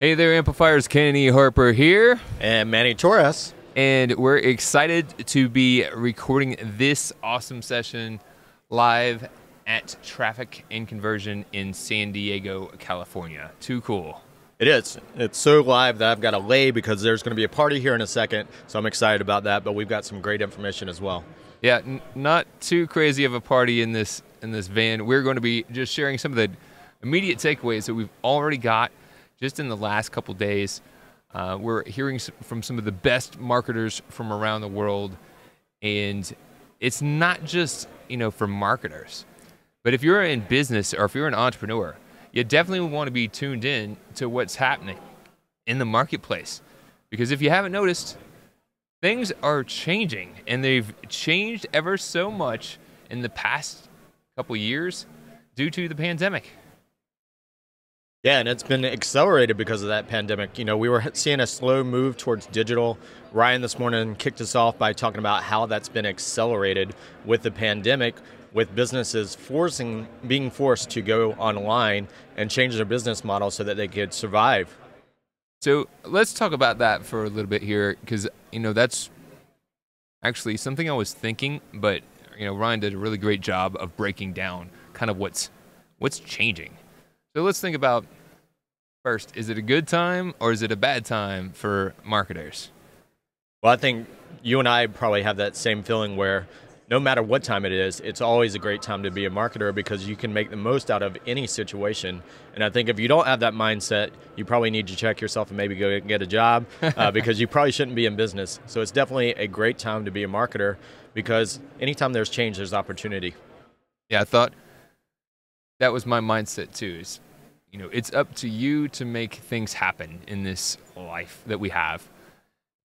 Hey there, amplifiers. Kenny Harper here, And Manny Torres. and we're excited to be recording this awesome session live at Traffic and Conversion in San Diego, California. Too cool. It is. It's so live that I've got to lay because there's going to be a party here in a second. So I'm excited about that. But we've got some great information as well. Yeah, not too crazy of a party in this in this van. We're going to be just sharing some of the immediate takeaways that we've already got just in the last couple days. Uh, we're hearing from some of the best marketers from around the world, and it's not just you know for marketers, but if you're in business or if you're an entrepreneur, you definitely want to be tuned in to what's happening in the marketplace, because if you haven't noticed, things are changing and they've changed ever so much in the past couple years due to the pandemic. Yeah, and it's been accelerated because of that pandemic. You know, we were seeing a slow move towards digital. Ryan this morning kicked us off by talking about how that's been accelerated with the pandemic, with businesses forcing being forced to go online and change their business model so that they could survive. So let's talk about that for a little bit here because, you know, that's actually something I was thinking, but, you know, Ryan did a really great job of breaking down kind of what's what's changing. So let's think about first, is it a good time or is it a bad time for marketers? Well, I think you and I probably have that same feeling where no matter what time it is, it's always a great time to be a marketer because you can make the most out of any situation. And I think if you don't have that mindset, you probably need to check yourself and maybe go get a job uh, because you probably shouldn't be in business. So it's definitely a great time to be a marketer because anytime there's change, there's opportunity. Yeah, I thought that was my mindset too. Is you know, it's up to you to make things happen in this life that we have.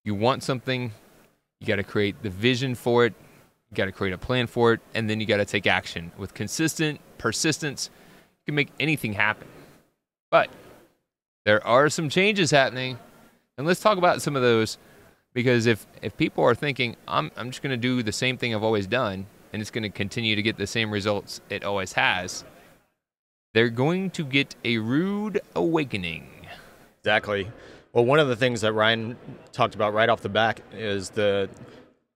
You want something, you got to create the vision for it, you got to create a plan for it, and then you got to take action with consistent persistence. You can make anything happen. But there are some changes happening, and let's talk about some of those because if if people are thinking I'm I'm just going to do the same thing I've always done and it's going to continue to get the same results it always has, they're going to get a rude awakening. Exactly. Well, one of the things that Ryan talked about right off the back is the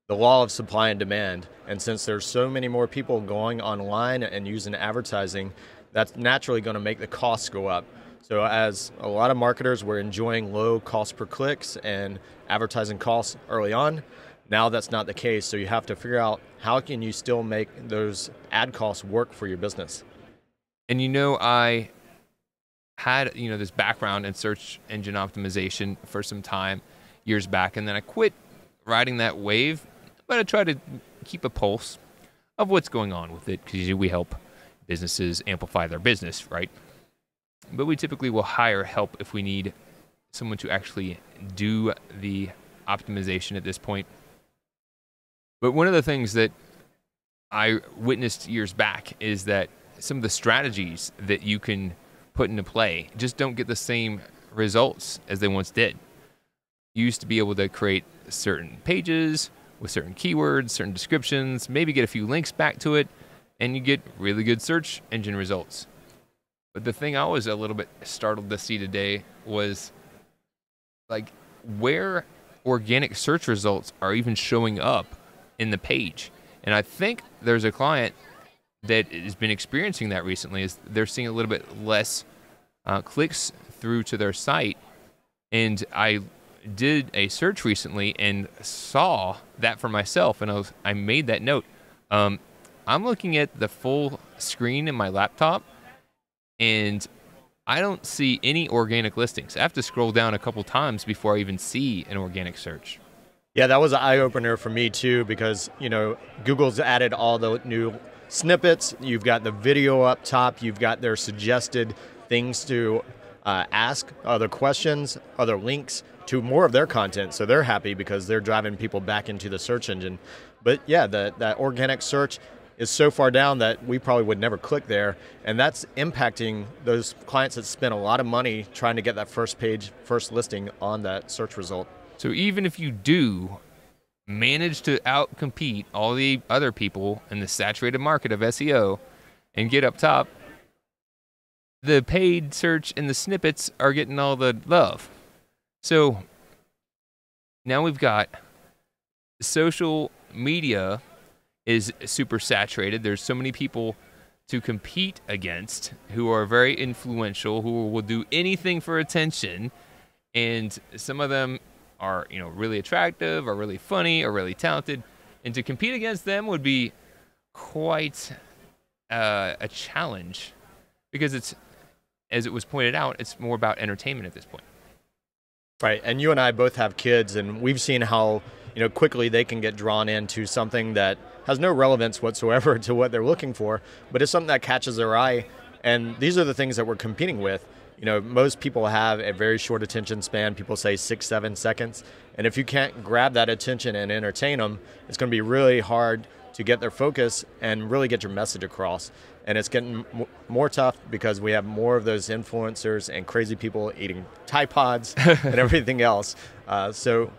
the law of supply and demand. And since there's so many more people going online and using advertising, that's naturally going to make the costs go up. So as a lot of marketers were enjoying low cost per clicks and advertising costs early on, now that's not the case. So you have to figure out how can you still make those ad costs work for your business. And you know, I had you know this background in search engine optimization for some time years back, and then I quit riding that wave. But I try to keep a pulse of what's going on with it because we help businesses amplify their business, right? But we typically will hire help if we need someone to actually do the optimization at this point. But one of the things that I witnessed years back is that some of the strategies that you can put into play just don't get the same results as they once did. You used to be able to create certain pages with certain keywords, certain descriptions, maybe get a few links back to it, and you get really good search engine results. But the thing I was a little bit startled to see today was like where organic search results are even showing up in the page. And I think there's a client that has been experiencing that recently is they're seeing a little bit less uh, clicks through to their site. And I did a search recently and saw that for myself, and I was I made that note. Um, I'm looking at the full screen in my laptop, and I don't see any organic listings. I have to scroll down a couple times before I even see an organic search. Yeah, that was an eye opener for me too because, you know, Google's added all the new snippets. You've got the video up top, you've got their suggested things to uh, ask, other questions, other links to more of their content. So they're happy because they're driving people back into the search engine. But yeah, the, that organic search is so far down that we probably would never click there. And that's impacting those clients that spent a lot of money trying to get that first page, first listing on that search result. So even if you do manage to outcompete all the other people in the saturated market of SEO and get up top, the paid search and the snippets are getting all the love. So now we've got social media is super saturated. There's so many people to compete against who are very influential, who will do anything for attention, and some of them are, you know, really attractive, or really funny, or really talented, and to compete against them would be quite uh, a challenge because it's, as it was pointed out, it's more about entertainment at this point. Right, and you and I both have kids, and we've seen how you know quickly they can get drawn into something that has no relevance whatsoever to what they're looking for, but it's something that catches their eye. And these are the things that we're competing with. You know, most people have a very short attention span. People say six, seven seconds. And if you can't grab that attention and entertain them, it's going to be really hard to get their focus and really get your message across. And it's getting more tough because we have more of those influencers and crazy people eating Tide Pods and everything else. Uh, so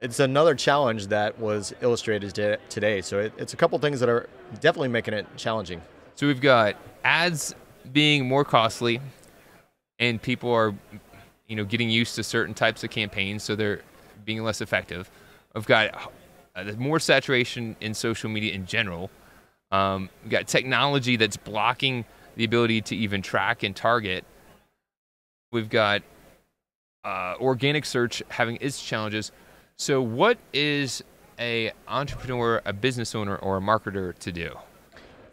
it's another challenge that was illustrated today. So it, it's a couple things that are definitely making it challenging. So we've got ads being more costly, and people are, you know, getting used to certain types of campaigns, so they're being less effective. We've got uh, more saturation in social media in general. Um, we've got technology that's blocking the ability to even track and target. We've got uh, organic search having its challenges. So, what is a entrepreneur, a business owner, or a marketer to do?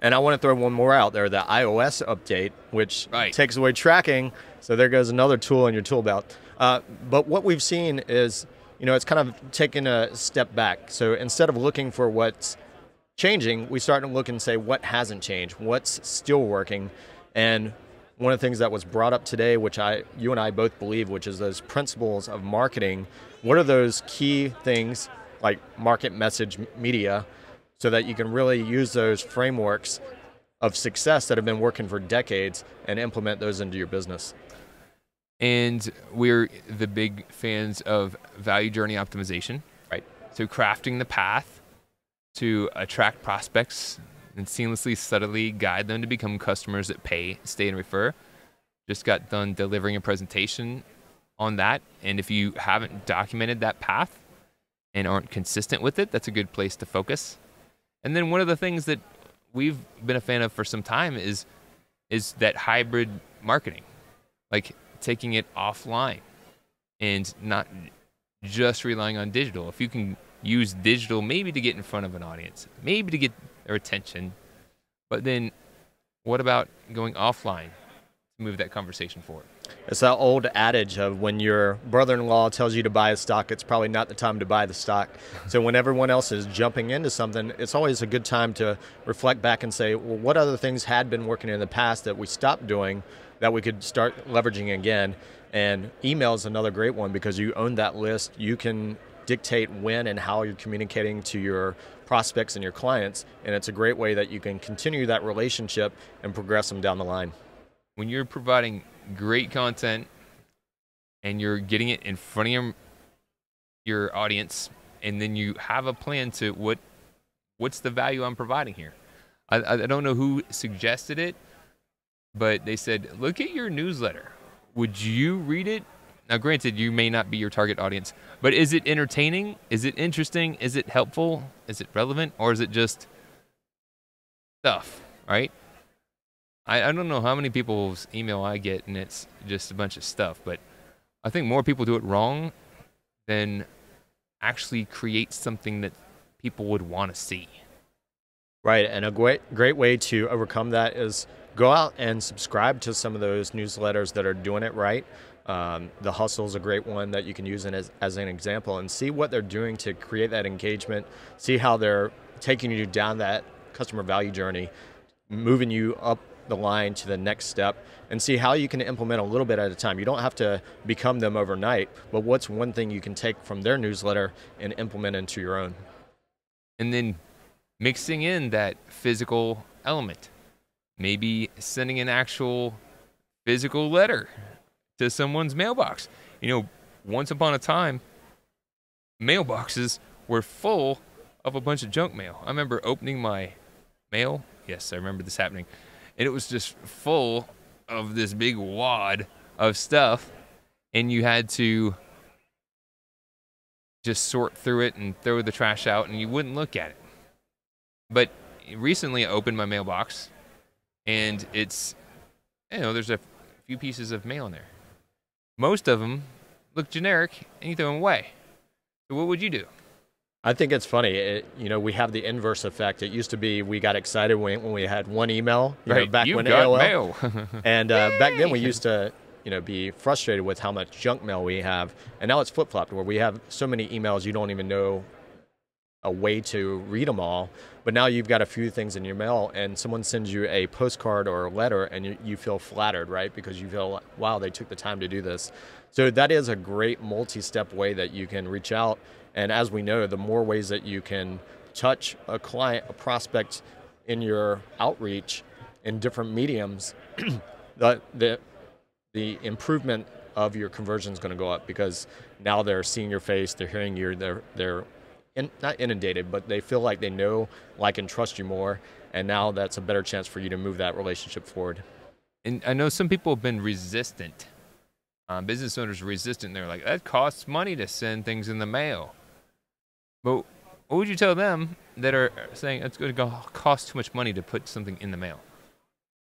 And I want to throw one more out there: the iOS update, which right. takes away tracking. So there goes another tool in your tool belt. Uh, but what we've seen is, you know, it's kind of taken a step back. So instead of looking for what's changing, we start to look and say what hasn't changed, what's still working, and one of the things that was brought up today, which I, you and I both believe, which is those principles of marketing. What are those key things like market message media so that you can really use those frameworks of success that have been working for decades and implement those into your business? And we're the big fans of value journey optimization. Right. So crafting the path to attract prospects and seamlessly, subtly guide them to become customers that pay, stay, and refer. Just got done delivering a presentation on that. And if you haven't documented that path and aren't consistent with it, that's a good place to focus. And then one of the things that we've been a fan of for some time is is that hybrid marketing, like taking it offline and not just relying on digital. If you can use digital maybe to get in front of an audience, maybe to get their attention. But then what about going offline move that conversation forward? It's that old adage of when your brother-in-law tells you to buy a stock, it's probably not the time to buy the stock. So when everyone else is jumping into something, it's always a good time to reflect back and say, well, what other things had been working in the past that we stopped doing that we could start leveraging again? And email is another great one because you own that list. You can dictate when and how you're communicating to your prospects and your clients. And it's a great way that you can continue that relationship and progress them down the line. When you're providing great content and you're getting it in front of your, your audience, and then you have a plan to what what's the value I'm providing here. I, I don't know who suggested it, but they said, look at your newsletter. Would you read it now, granted, you may not be your target audience, but is it entertaining? Is it interesting? Is it helpful? Is it relevant? Or is it just stuff, right? I, I don't know how many people's email I get and it's just a bunch of stuff, but I think more people do it wrong than actually create something that people would want to see. Right, and a great great way to overcome that is go out and subscribe to some of those newsletters that are doing it right. Um, the hustle is a great one that you can use as, as an example and see what they're doing to create that engagement, see how they're taking you down that customer value journey, moving you up the line to the next step, and see how you can implement a little bit at a time. You don't have to become them overnight, but what's one thing you can take from their newsletter and implement into your own? And then mixing in that physical element, maybe sending an actual physical letter to someone's mailbox. You know, once upon a time, mailboxes were full of a bunch of junk mail. I remember opening my mail. Yes, I remember this happening. And it was just full of this big wad of stuff. And you had to just sort through it and throw the trash out, and you wouldn't look at it. But recently, I opened my mailbox, and it's, you know, there's a few pieces of mail in there. Most of them look generic, and you throw them away. So, what would you do? I think it's funny. It, you know, we have the inverse effect. It used to be we got excited when, when we had one email, you right, know, back You've when got AOL. mail. And uh, back then we used to, you know, be frustrated with how much junk mail we have. And now it's flip flopped where we have so many emails you don't even know a way to read them all. But now you've got a few things in your mail, and someone sends you a postcard or a letter, and you, you feel flattered, right? Because you feel, like, wow, they took the time to do this. So that is a great multi step way that you can reach out. And as we know, the more ways that you can touch a client, a prospect in your outreach in different mediums, the, the, the improvement of your conversion is going to go up because now they're seeing your face, they're hearing you, they're, they're in, not inundated, but they feel like they know, like, and trust you more. And now that's a better chance for you to move that relationship forward. and I know some people have been resistant. Um, business owners resistant. They're like, that costs money to send things in the mail. But what would you tell them that are saying it's going to cost too much money to put something in the mail?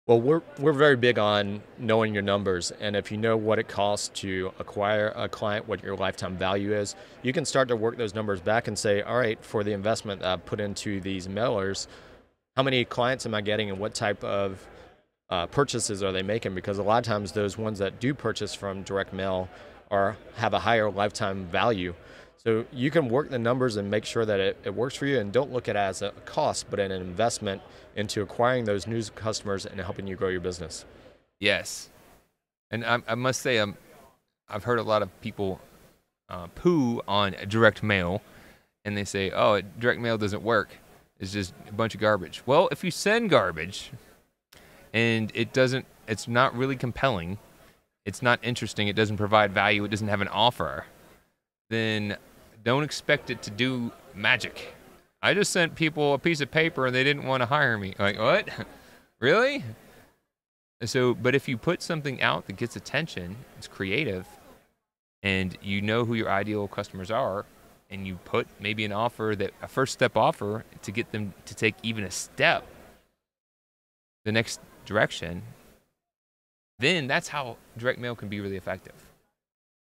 Well, we're, we're very big on knowing your numbers. And if you know what it costs to acquire a client, what your lifetime value is, you can start to work those numbers back and say, all right, for the investment that I've put into these mailers, how many clients am I getting and what type of uh, purchases are they making? Because a lot of times those ones that do purchase from direct mail are have a higher lifetime value. So you can work the numbers and make sure that it, it works for you and don't look at it as a cost, but an investment into acquiring those new customers and helping you grow your business. Yes, and I, I must say, um, I've heard a lot of people uh, poo on direct mail, and they say, "Oh, direct mail doesn't work. It's just a bunch of garbage." Well, if you send garbage, and it doesn't, it's not really compelling, it's not interesting, it doesn't provide value, it doesn't have an offer, then don't expect it to do magic. I just sent people a piece of paper and they didn't want to hire me. Like, what? really? So, but if you put something out that gets attention, it's creative, and you know who your ideal customers are, and you put maybe an offer that a first step offer to get them to take even a step the next direction, then that's how direct mail can be really effective.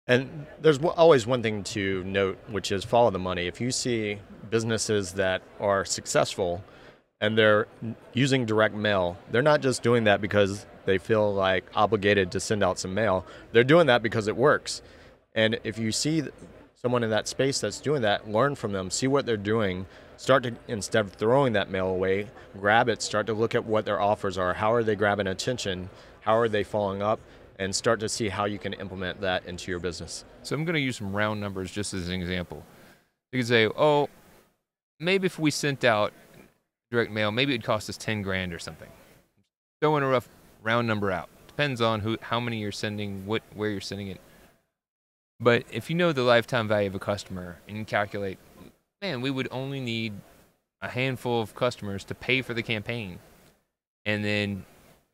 And there's always one thing to note, which is follow the money. If you see businesses that are successful and they're using direct mail, they're not just doing that because they feel like obligated to send out some mail. They're doing that because it works. And if you see someone in that space that's doing that, learn from them, see what they're doing. Start to instead of throwing that mail away, grab it. Start to look at what their offers are. How are they grabbing attention? How are they following up? And start to see how you can implement that into your business. So I'm going to use some round numbers just as an example. You could say, oh, maybe if we sent out direct mail, maybe it'd cost us 10 grand or something. Throwing a rough round number out. Depends on who, how many you're sending, what, where you're sending it. But if you know the lifetime value of a customer and you calculate, man, we would only need a handful of customers to pay for the campaign. And then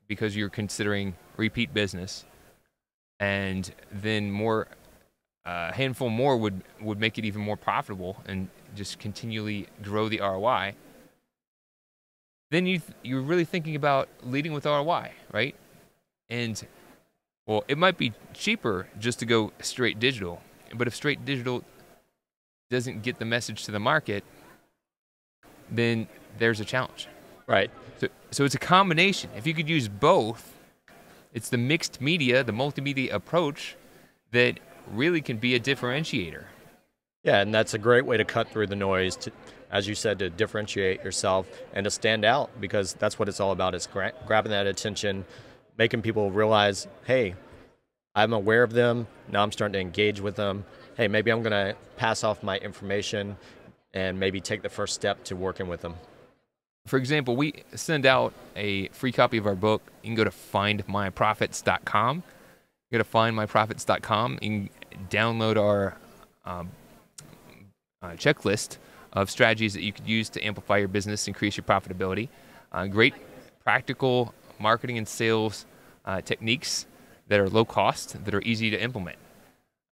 because you're considering repeat business, and then more uh, a handful more would would make it even more profitable and just continually grow the ROI. Then you th- you're really thinking about leading with ROI, right? And well, it might be cheaper just to go straight digital, but if straight digital doesn't get the message to the market, then there's a challenge. Right. So, so it's a combination. If you could use both, it's the mixed media, the multimedia approach that really can be a differentiator. Yeah, and that's a great way to cut through the noise, to, as you said, to differentiate yourself and to stand out because that's what it's all about is gra- grabbing that attention, making people realize, hey, I'm aware of them. Now I'm starting to engage with them. Hey, maybe I'm going to pass off my information and maybe take the first step to working with them. For example, we send out a free copy of our book. You can go to findmyprofits.com. You Go to findmyprofits.com and download our um, uh, checklist of strategies that you could use to amplify your business, increase your profitability. Uh, great practical marketing and sales uh, techniques that are low cost, that are easy to implement.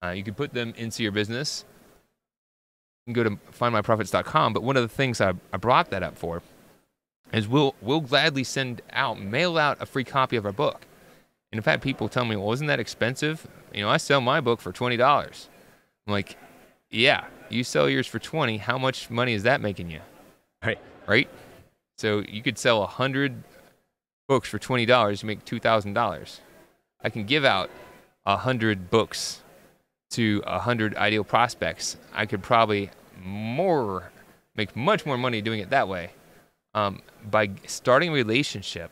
Uh, you can put them into your business. You can go to findmyprofits.com. But one of the things I, I brought that up for is we'll, we'll gladly send out, mail out a free copy of our book. And in fact, people tell me, well, isn't that expensive? You know, I sell my book for $20. I'm like, yeah, you sell yours for 20. How much money is that making you? Right. Right? So you could sell a 100 books for $20, you make $2,000. I can give out a 100 books to a 100 ideal prospects. I could probably more make much more money doing it that way um, by starting a relationship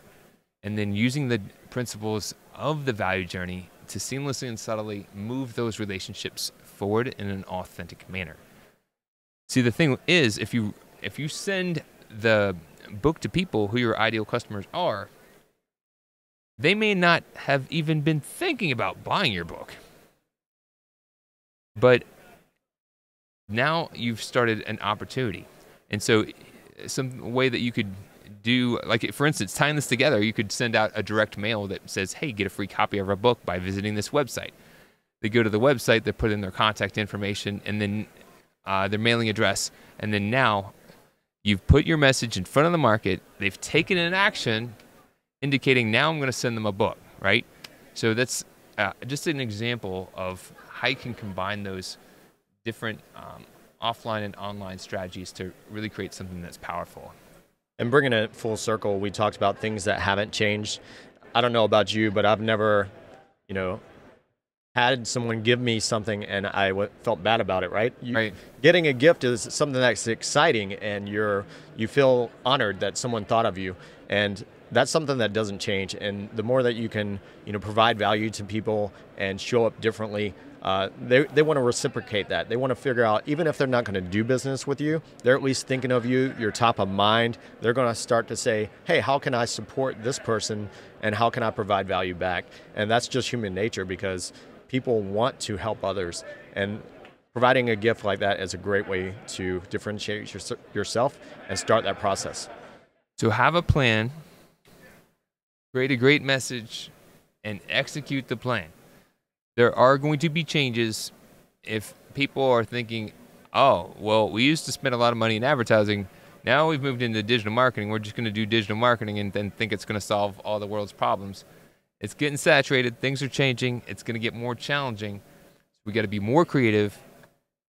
and then using the principles of the value journey to seamlessly and subtly move those relationships forward in an authentic manner. See, the thing is, if you if you send the book to people who your ideal customers are, they may not have even been thinking about buying your book. But now you've started an opportunity. And so, some way that you could do, like for instance, tying this together, you could send out a direct mail that says, hey, get a free copy of our book by visiting this website. They go to the website, they put in their contact information, and then uh, their mailing address, and then now you've put your message in front of the market. They've taken an action indicating now I'm going to send them a book, right? So that's uh, just an example of how you can combine those different um, offline and online strategies to really create something that's powerful. And bringing it full circle, we talked about things that haven't changed. I don't know about you, but I've never, you know, had someone give me something and I w- felt bad about it. Right? You, right. Getting a gift is something that's exciting, and you're you feel honored that someone thought of you, and that's something that doesn't change. And the more that you can, you know, provide value to people and show up differently, uh, they, they want to reciprocate that. They want to figure out, even if they're not going to do business with you, they're at least thinking of you, you're top of mind. They're going to start to say, hey, how can I support this person and how can I provide value back? And that's just human nature because people want to help others. And providing a gift like that is a great way to differentiate your, yourself and start that process. So have a plan, create a great message, and execute the plan there are going to be changes if people are thinking, oh, well, we used to spend a lot of money in advertising. Now we've moved into digital marketing. We're just going to do digital marketing and then think it's going to solve all the world's problems. It's getting saturated. Things are changing. It's going to get more challenging. We got to be more creative.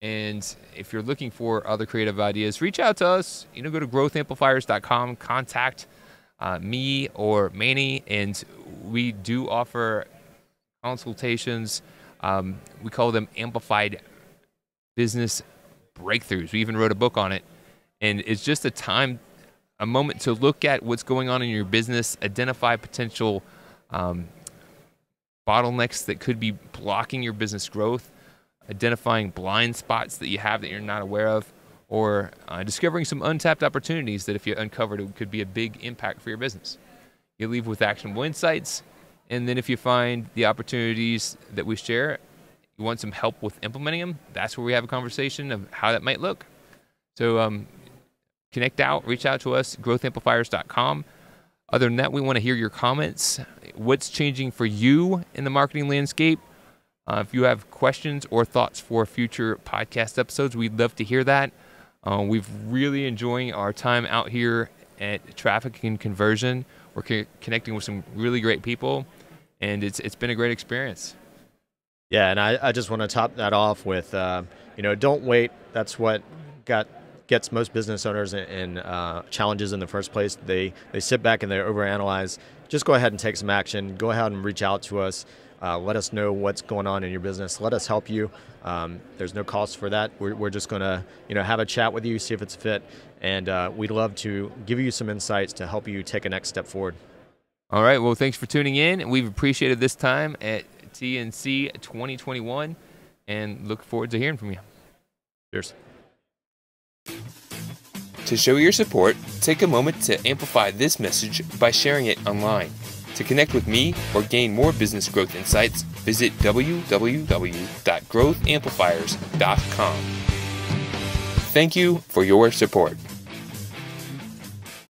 And if you're looking for other creative ideas, reach out to us. You know, go to growthamplifiers.com, contact uh, me or Manny, and we do offer consultations. Um, we call them amplified business breakthroughs. We even wrote a book on it. And it's just a time, a moment to look at what's going on in your business, identify potential um, bottlenecks that could be blocking your business growth, identifying blind spots that you have that you're not aware of, or uh, discovering some untapped opportunities that if you uncovered, it could be a big impact for your business. You leave with actionable insights and then if you find the opportunities that we share, you want some help with implementing them, that's where we have a conversation of how that might look. So um, connect out, reach out to us, growthamplifiers.com. Other than that, we want to hear your comments. What's changing for you in the marketing landscape? Uh, if you have questions or thoughts for future podcast episodes, we'd love to hear that. Uh, we've really enjoying our time out here at Traffic and Conversion. We're co- connecting with some really great people and it's it's been a great experience. Yeah, and I, I just want to top that off with, uh, you know, don't wait. That's what got gets most business owners in, uh, challenges in the first place. They they sit back and they overanalyze. Just go ahead and take some action. Go ahead and reach out to us. Uh, let us know what's going on in your business. Let us help you. Um, there's no cost for that. We're, we're just going to you know have a chat with you, see if it's a fit, and uh, we'd love to give you some insights to help you take a next step forward. All right. Well, thanks for tuning in. We've appreciated this time at TNC 2021 and look forward to hearing from you. Cheers. To show your support, take a moment to amplify this message by sharing it online. To connect with me or gain more business growth insights, visit www.growthamplifiers.com. thank you for your support.